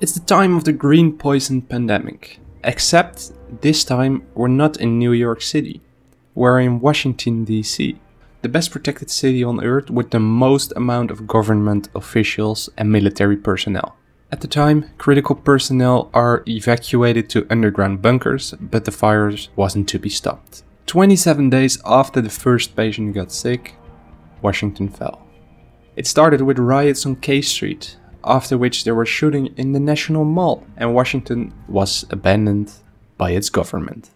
It's the time of the green poison pandemic. Except this time we're not in New York City. We're in Washington DC. The best protected city on earth with the most amount of government officials and military personnel. At the time, critical personnel are evacuated to underground bunkers, but the virus wasn't to be stopped. 27 days after the first patient got sick, Washington fell. It started with riots on K Street, after which there were shooting in the National Mall, and Washington was abandoned by its government.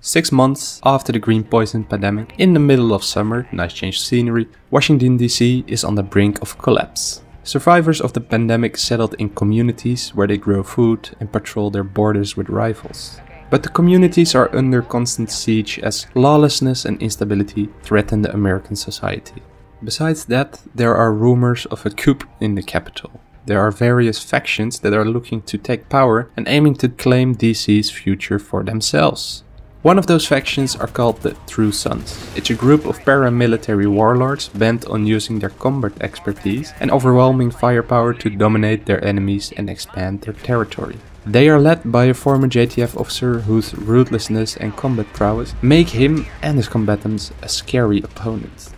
Six months after the green poison pandemic, in the middle of summer, nice change of scenery, Washington DC is on the brink of collapse. Survivors of the pandemic settled in communities where they grow food and patrol their borders with rifles. But the communities are under constant siege as lawlessness and instability threaten the American society. Besides that, there are rumors of a coup in the capital. There are various factions that are looking to take power and aiming to claim DC's future for themselves. One of those factions are called the True Sons. It's a group of paramilitary warlords bent on using their combat expertise and overwhelming firepower to dominate their enemies and expand their territory. They are led by a former JTF officer whose ruthlessness and combat prowess make him and his combatants a scary opponent.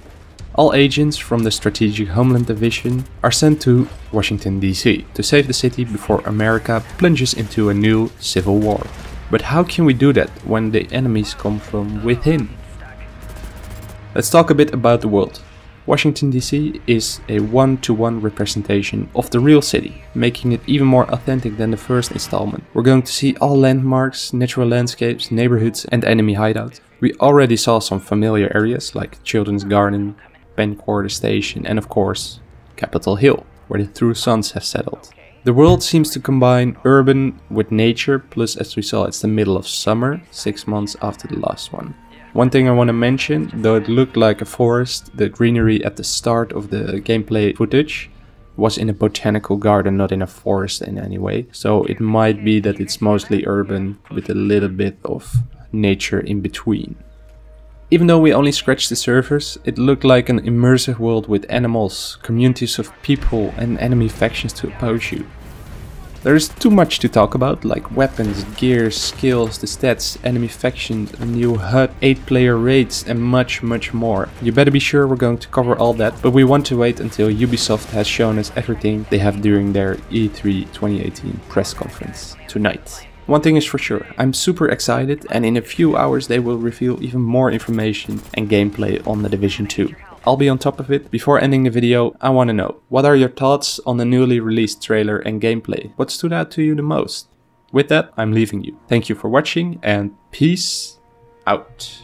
All agents from the Strategic Homeland Division are sent to Washington DC to save the city before America plunges into a new civil war. But how can we do that when the enemies come from within? Let's talk a bit about the world. Washington DC is a one-to-one -one representation of the real city, making it even more authentic than the first installment. We're going to see all landmarks, natural landscapes, neighborhoods and enemy hideouts. We already saw some familiar areas like Children's Garden, Penn Quarter Station and of course Capitol Hill, where the True Sons have settled. The world seems to combine urban with nature, plus as we saw it's the middle of summer, 6 months after the last one. One thing I want to mention, though it looked like a forest, the greenery at the start of the gameplay footage was in a botanical garden, not in a forest in any way. So it might be that it's mostly urban with a little bit of nature in between. Even though we only scratched the surface, it looked like an immersive world with animals, communities of people and enemy factions to oppose you. There is too much to talk about, like weapons, gear, skills, the stats, enemy factions, a new HUD, 8 player raids and much much more. You better be sure we're going to cover all that, but we want to wait until Ubisoft has shown us everything they have during their E3 2018 press conference tonight. One thing is for sure, I'm super excited and in a few hours they will reveal even more information and gameplay on The Division 2. I'll be on top of it. Before ending the video, I want to know, what are your thoughts on the newly released trailer and gameplay? What stood out to you the most? With that, I'm leaving you. Thank you for watching and peace out.